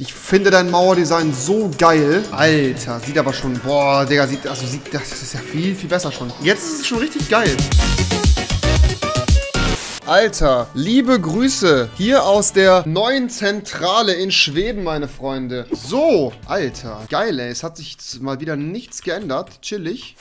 Ich finde dein Mauerdesign so geil. Alter, sieht aber schon, boah, Digga, sieht, also sieht, das ist ja viel, viel besser schon. Jetzt ist es schon richtig geil. Alter, liebe Grüße hier aus der neuen Zentrale in Schweden, meine Freunde. So, Alter, geil, ey. Es hat sich mal wieder nichts geändert. Chillig.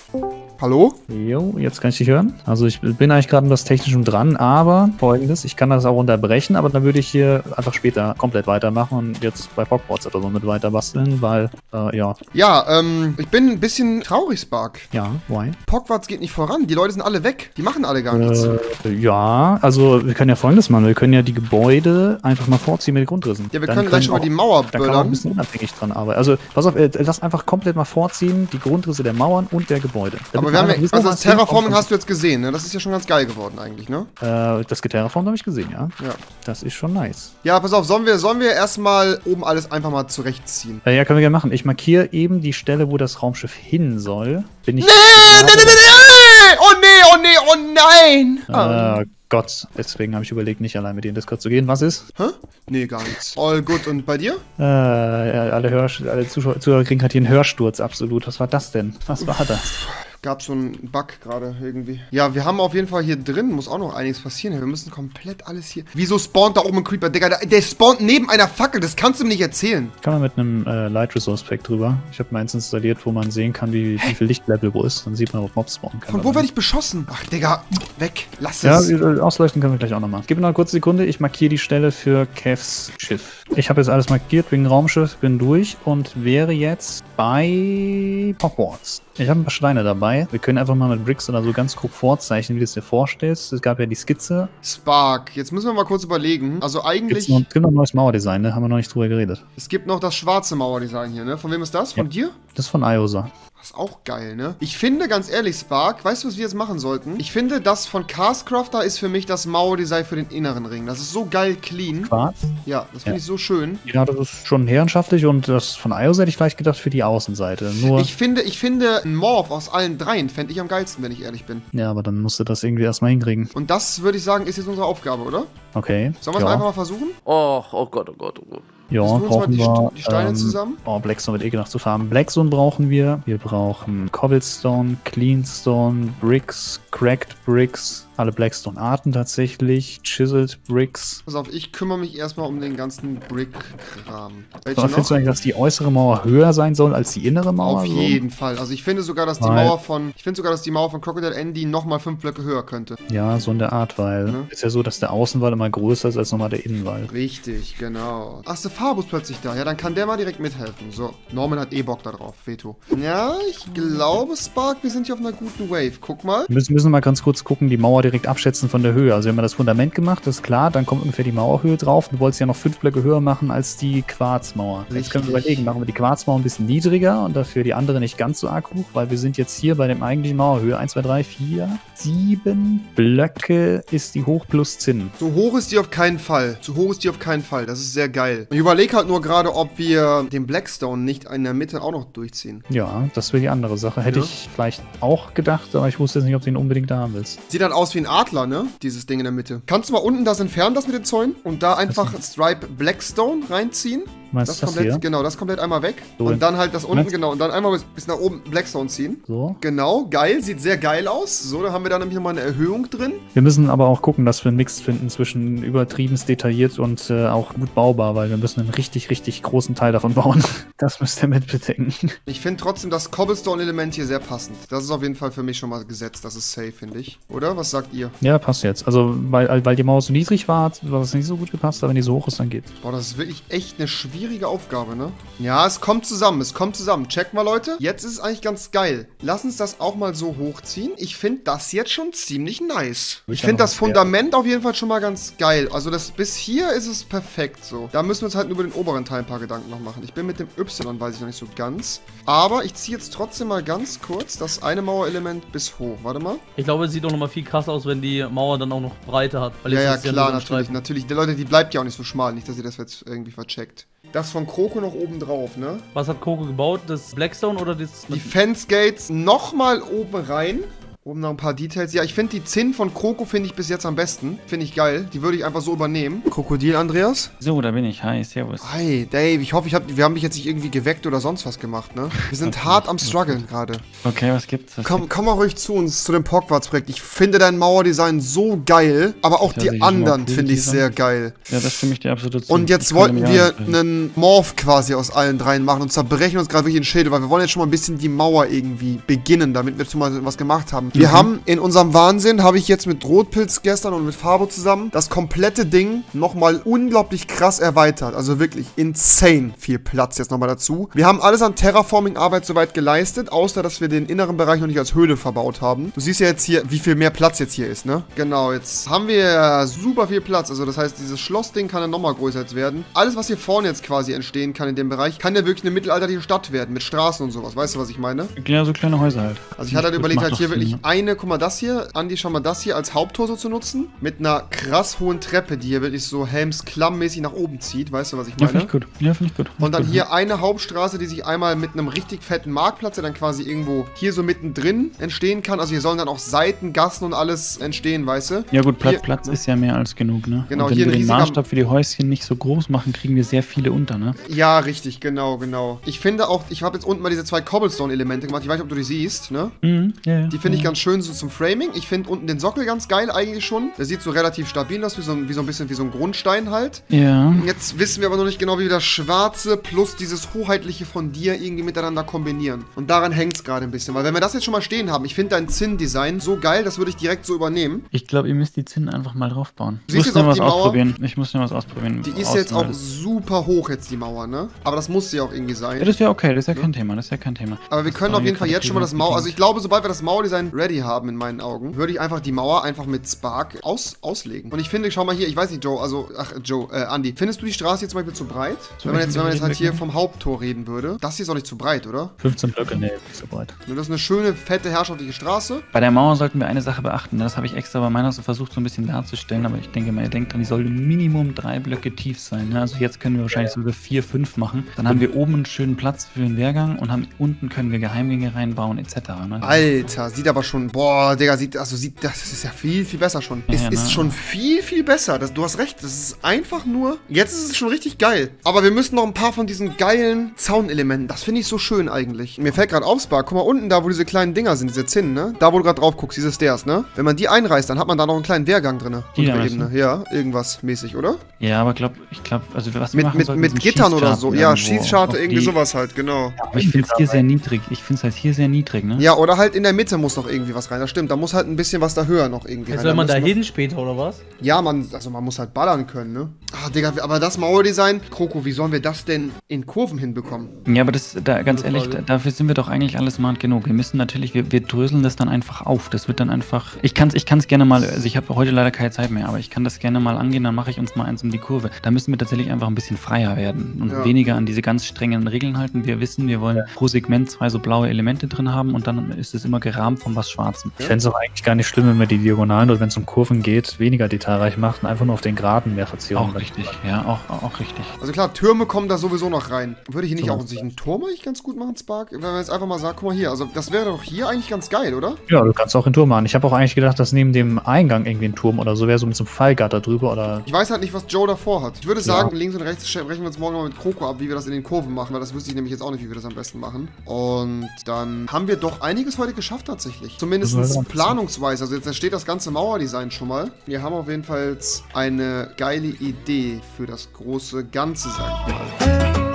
Hallo? Jo, jetzt kann ich dich hören. Also ich bin eigentlich gerade an das Technische dran, aber folgendes, ich kann das auch unterbrechen, aber dann würde ich hier einfach später komplett weitermachen und jetzt bei Pogwarts oder so mit weiter basteln, weil, äh, ja. Ja, ähm, ich bin ein bisschen traurig, Spark. Ja, why? Pogwarts geht nicht voran. Die Leute sind alle weg. Die machen alle gar nichts. Äh, ja, also wir können ja folgendes machen. Wir können ja die Gebäude einfach mal vorziehen mit den Grundrissen. Ja, wir Dann können gleich schon mal die Mauer Da kann man ein böllern. bisschen unabhängig dran arbeiten. Also, pass auf, äh, lass einfach komplett mal vorziehen, die Grundrisse der Mauern und der Gebäude. Damit Aber wir haben ja, wissen, also das Terraforming hast du jetzt gesehen, ne? Das ist ja schon ganz geil geworden eigentlich, ne? Äh, das Geterraform habe ich gesehen, ja. Ja. Das ist schon nice. Ja, pass auf, sollen wir, sollen wir erstmal oben alles einfach mal zurechtziehen? Äh, ja, können wir gerne machen. Ich markiere eben die Stelle, wo das Raumschiff hin soll. Bin ich. Nee, nee, nee, nee, nee! Oh nee, oh nee, oh nein! Ah. Gott, deswegen habe ich überlegt, nicht allein mit dir in Discord zu gehen. Was ist? Hä? Nee, gar nichts. All good. Und bei dir? Äh, alle, Hör alle Zuschauer, Zuhörer kriegen gerade hier einen Hörsturz, absolut. Was war das denn? Was war das? Gab so einen Bug gerade irgendwie. Ja, wir haben auf jeden Fall hier drin, muss auch noch einiges passieren. Wir müssen komplett alles hier. Wieso spawnt da oben ein Creeper? Digga, der, der spawnt neben einer Fackel. Das kannst du mir nicht erzählen. Kann man mit einem äh, Light Resource Pack drüber. Ich habe meins installiert, wo man sehen kann, wie, wie viel Lichtlevel wo ist. Dann sieht man, ob Mobs spawnen kann. Von wo werde ich beschossen? Ach, Digga, weg. Lass Ja, es. äh, ausleuchten können wir gleich auch nochmal. Gib mir noch eine kurze Sekunde. Ich markiere die Stelle für Kevs Schiff. Ich habe jetzt alles markiert wegen Raumschiff, bin durch und wäre jetzt bei Hogwarts. Ich habe ein paar Steine dabei. Wir können einfach mal mit Bricks oder so ganz grob vorzeichnen, wie du es dir vorstellst. Es gab ja die Skizze. Spark. Jetzt müssen wir mal kurz überlegen. Also eigentlich, es gibt noch ein neues Mauerdesign, ne? Haben wir noch nicht drüber geredet. es gibt noch das schwarze Mauerdesign hier, ne? Von wem ist das? Von dir? Das ist von Iosa. Das ist auch geil, ne? Ich finde, ganz ehrlich, Spark, weißt du, was wir jetzt machen sollten? Ich finde, das von Castcrafter ist für mich das Mauerdesign für den inneren Ring. Das ist so geil clean. Quarz. Ja, das finde Ja. ich so schön. Ja, das ist schon herrenschaftlich und das von Iosa hätte ich vielleicht gedacht für die Außenseite. Nur. Ich finde, ich finde, ein Morph aus allen dreien fände ich am geilsten, wenn ich ehrlich bin. ja, aber dann musst du das irgendwie erstmal hinkriegen. Und das, würde ich sagen, ist jetzt unsere Aufgabe, oder? Okay. Sollen wir es ja. einfach mal versuchen? Oh, oh Gott, oh Gott, oh Gott. Ja, brauchen die, wir. Die Steine ähm, zusammen. Oh, Blackstone wird eh gedacht zu farmen. Blackstone brauchen wir. Wir brauchen Cobblestone, Cleanstone, Bricks, Cracked Bricks, alle Blackstone-Arten tatsächlich, Chiseled Bricks. Pass auf, ich kümmere mich erstmal um den ganzen Brick-Kram. Aber findest du eigentlich, dass die äußere Mauer höher sein soll als die innere Mauer? Auf so? jeden Fall. Also ich finde sogar, dass die Weil- Mauer von, ich finde sogar, dass die Mauer von Crocodile Andy nochmal fünf Blöcke höher könnte. Ja, so in der Art, weil Ne? ist ja so, dass der Außenwall immer größer ist als nochmal der Innenwall. Richtig, genau. Ach, ist plötzlich da. Ja, dann kann der mal direkt mithelfen. So, Norman hat eh Bock da drauf. Veto. Ja, ich glaube, Spark, wir sind hier auf einer guten Wave. Guck mal. Wir müssen, müssen mal ganz kurz gucken, die Mauer direkt abschätzen von der Höhe. Also wenn man das Fundament gemacht, ist klar, dann kommt ungefähr die Mauerhöhe drauf. Du wolltest ja noch fünf Blöcke höher machen als die Quarzmauer. Jetzt können wir Richtig. überlegen, machen wir die Quarzmauer ein bisschen niedriger und dafür die andere nicht ganz so arg hoch, weil wir sind jetzt hier bei dem eigentlichen Mauerhöhe. 1, 2, 3, 4, 7 Blöcke ist die hoch plus Zinn. So hoch ist die auf keinen Fall. Zu hoch ist die auf keinen Fall. Das ist sehr geil. Ich überlege halt nur gerade, ob wir den Blackstone nicht in der Mitte auch noch durchziehen. Ja, das wäre die andere Sache. Hätte Ja. ich vielleicht auch gedacht, aber ich wusste jetzt nicht, ob du ihn unbedingt da haben willst. Sieht halt aus wie ein Adler, ne? Dieses Ding in der Mitte. Kannst du mal unten das entfernen, das mit den Zäunen? Und da einfach Stripe Blackstone reinziehen? Meinst Das das komplett, hier? genau, das komplett einmal weg. So. Und dann halt das unten, genau. Und dann einmal bis, bis nach oben Blackstone ziehen. So. Genau, geil, sieht sehr geil aus. So, dann haben wir da nämlich nochmal eine Erhöhung drin. Wir müssen aber auch gucken, dass wir einen Mix finden zwischen übertrieben detailliert und äh, auch gut baubar, weil wir müssen einen richtig, richtig großen Teil davon bauen. Das müsst ihr mit bedenken. Ich finde trotzdem das Cobblestone-Element hier sehr passend. Das ist auf jeden Fall für mich schon mal gesetzt. Das ist safe, finde ich. Oder? Was sagt ihr? Ja, passt jetzt. Also, weil, weil die Mauer so niedrig war, hat war das nicht so gut gepasst, aber wenn die so hoch ist, dann geht's. Boah, das ist wirklich echt eine schwierige Aufgabe, ne? Ja, es kommt zusammen, es kommt zusammen. Check mal, Leute. Jetzt ist es eigentlich ganz geil. Lass uns das auch mal so hochziehen. Ich finde das jetzt schon ziemlich nice. Ich ich finde das Fundament auf jeden Fall schon mal ganz geil. Also das bis hier ist es perfekt so. Da müssen wir uns halt nur über den oberen Teil ein paar Gedanken noch machen. Ich bin mit dem Y, weiß ich noch nicht so ganz. Aber ich ziehe jetzt trotzdem mal ganz kurz das eine Mauerelement bis hoch. Warte mal. Ich glaube, es sieht auch nochmal viel krasser aus, wenn die Mauer dann auch noch Breite hat. Weil Ja, ja, klar, natürlich. Natürlich. Die Leute, die bleibt ja auch nicht so schmal. Nicht, dass ihr das jetzt irgendwie vercheckt. Das von Kroko noch oben drauf, ne? Was hat Coco gebaut? Das Blackstone oder das... Die Fence Gates nochmal oben rein. Oben noch ein paar Details. Ja, ich finde die Zinn von Kroko finde ich bis jetzt am besten. Finde ich geil. Die würde ich einfach so übernehmen. Krokodil, Andreas? So, da bin ich. Hi, servus. Hi, Dave. Ich hoffe, ich hab, wir haben dich jetzt nicht irgendwie geweckt oder sonst was gemacht, ne? Wir sind hart am struggeln gerade. Okay, was gibt's? Was Komm, komm mal ruhig zu uns, zu dem Pogwarts-Projekt. Ich finde dein Mauerdesign so geil, aber auch die anderen finde ich sehr geil. Ja, das stimme ich dir absolut zu. Und jetzt wollten wir einen Morph quasi aus allen dreien machen und zerbrechen uns gerade wirklich den Schädel, weil wir wollen jetzt schon mal ein bisschen die Mauer irgendwie beginnen, damit wir schon mal was gemacht haben. Wir Mhm. haben in unserem Wahnsinn, habe ich jetzt mit Rotpilz gestern und mit Fabo zusammen, das komplette Ding nochmal unglaublich krass erweitert. Also wirklich insane viel Platz jetzt nochmal dazu. Wir haben alles an Terraforming-Arbeit soweit geleistet, außer dass wir den inneren Bereich noch nicht als Höhle verbaut haben. Du siehst ja jetzt hier, wie viel mehr Platz jetzt hier ist, ne? Genau, jetzt haben wir super viel Platz. Also das heißt, dieses Schlossding kann dann nochmal größer jetzt werden. Alles, was hier vorne jetzt quasi entstehen kann in dem Bereich, kann ja wirklich eine mittelalterliche Stadt werden, mit Straßen und sowas. Weißt du, was ich meine? Ja, so kleine Häuser halt. Also ich hatte halt überlegt, halt hier wirklich ne? Eine, guck mal, das hier, Andi, schau mal, das hier als Haupttor so zu nutzen. Mit einer krass hohen Treppe, die hier wirklich so Helms Klamm-mäßig nach oben zieht. Weißt du, was ich Ja, meine? finde ich gut. Ja, finde ich gut. Und dann hier eine Hauptstraße, die sich einmal mit einem richtig fetten Marktplatz, der dann quasi irgendwo hier so mittendrin entstehen kann. Also hier sollen dann auch Seiten, Gassen und alles entstehen, weißt du? Ja gut, Platz, Hier- Platz ist ja mehr als genug, ne? Genau, Und wenn hier wir den Maßstab für die Häuschen nicht so groß machen, kriegen wir sehr viele unter, ne? Ja, richtig, genau, genau. Ich finde auch, ich habe jetzt unten mal diese zwei Cobblestone-Elemente gemacht. Ich weiß nicht, ob du die siehst, ne? Mhm, ja, ja. Die finde ich ganz schön so zum Framing. Ich finde unten den Sockel ganz geil eigentlich schon. Der sieht so relativ stabil aus, wie so, ein- wie so ein bisschen wie so ein Grundstein halt. Ja. Jetzt wissen wir aber noch nicht genau, wie wir das Schwarze plus dieses Hoheitliche von dir irgendwie miteinander kombinieren. Und daran hängt es gerade ein bisschen. Weil wenn wir das jetzt schon mal stehen haben, ich finde dein Zinn-Design so geil, das würde ich direkt so übernehmen. Ich glaube, ihr müsst die Zinnen einfach mal draufbauen. Du Ich siehst muss jetzt noch was Mauer? ausprobieren. Ich muss noch was ausprobieren. Die ist jetzt auch super hoch jetzt, die Mauer, ne? Aber das muss sie auch irgendwie Ja, sein. das ist ja okay, das ist ja kein Thema, das ist ja kein Thema. Aber wir können Das auf jeden Fall jetzt schon mal das Mauer. Also ich glaube, sobald wir das Mauerdesign ready haben, in meinen Augen, würde ich einfach die Mauer einfach mit Spark aus, auslegen. Und ich finde, schau mal hier, ich weiß nicht, Joe, also, ach, Joe, äh, Andy, findest du die Straße jetzt zum Beispiel zu breit? So wenn man jetzt, wenn man jetzt halt hier vom Haupttor reden würde. Das hier ist auch nicht zu breit, oder? 15 Blöcke, nee, nicht so breit. Das ist eine schöne, fette, herrschaftliche Straße. Bei der Mauer sollten wir eine Sache beachten. Das habe ich extra bei meiner so versucht, so ein bisschen darzustellen, aber ich denke mal, ihr denkt dran, die sollte Minimum drei Blöcke tief sein. Ne? Also jetzt können wir wahrscheinlich sogar vier, fünf machen. Dann haben wir oben einen schönen Platz für den Wehrgang und haben unten können wir Geheimgänge reinbauen, etc. Ne? Alter, sieht aber schon, boah, Digga, sieht, also sieht, das ist ja viel, viel besser schon. Ja, es ja, ist ne? schon viel, viel besser. Das, du hast recht, das ist einfach nur, jetzt ist es schon richtig geil. Aber wir müssen noch ein paar von diesen geilen Zaunelementen, das finde ich so schön eigentlich. Mir fällt gerade auf, Spark, guck mal unten da, wo diese kleinen Dinger sind, diese Zinnen, ne? Da, wo du gerade drauf guckst, diese Stairs, ne? Wenn man die einreißt, dann hat man da noch einen kleinen Wehrgang drin. Untere Ebene. Ja, irgendwas mäßig, oder? Ja, aber glaub, ich glaube, also was wir Mit, mit, sollten, mit Gittern oder so. Ja, Schießscharte, irgendwie die- sowas halt, genau. Aber ich finde es hier sehr niedrig. Ich finde es halt hier sehr niedrig, ne? Ja, oder halt in der Mitte muss noch irgendwie was rein. Das stimmt, da muss halt ein bisschen was da höher noch irgendwie Jetzt rein. soll man da hin später, oder was? Ja, man, also man muss halt ballern können, ne? Ah, Digga, aber das Mauerdesign, Kroko, wie sollen wir das denn in Kurven hinbekommen? Ja, aber das, da, ganz ehrlich, Frage. da, dafür sind wir doch eigentlich alles smart genug. Wir müssen natürlich, wir, wir dröseln das dann einfach auf. Das wird dann einfach. Ich kann es ich kann's gerne mal, also ich habe heute leider keine Zeit mehr, aber ich kann das gerne mal angehen, dann mache ich uns mal eins um die Kurve. Da müssen wir tatsächlich einfach ein bisschen freier werden und Ja. weniger an diese ganz strengen Regeln halten. Wir wissen, wir wollen pro Segment zwei so blaue Elemente drin haben und dann ist es immer gerahmt von was Schwarzem. Ich fände es auch eigentlich gar nicht schlimm, wenn man die Diagonalen oder wenn es um Kurven geht, weniger detailreich macht und einfach nur auf den Geraden mehr Verzierung Auch richtig, ja, auch, auch richtig. Also klar, Türme kommen da sowieso noch rein. Würde hier nicht So. auch sich einen Turm eigentlich ganz gut machen, Spark? Wenn man jetzt einfach mal sagt, guck mal hier, also das wäre doch hier eigentlich ganz geil, oder? Ja, du kannst auch einen Turm machen. Ich habe auch eigentlich gedacht, dass neben dem Eingang irgendwie ein Turm oder so wäre, so mit so einem Fallgatter drüber oder. Ich weiß halt nicht, was Joe davor hat. Ich würde sagen, Ja. links und rechts sprechen wir uns morgen mal mit Kroko ab, wie wir das in den Kurven machen, weil das wüsste ich nämlich jetzt auch nicht, wie wir das am besten machen. Und dann haben wir doch einiges heute geschafft tatsächlich. Zumindest planungsweise. Also jetzt entsteht das ganze Mauerdesign schon mal. Wir haben auf jeden Fall eine geile Idee für das große Ganze, sag ich mal.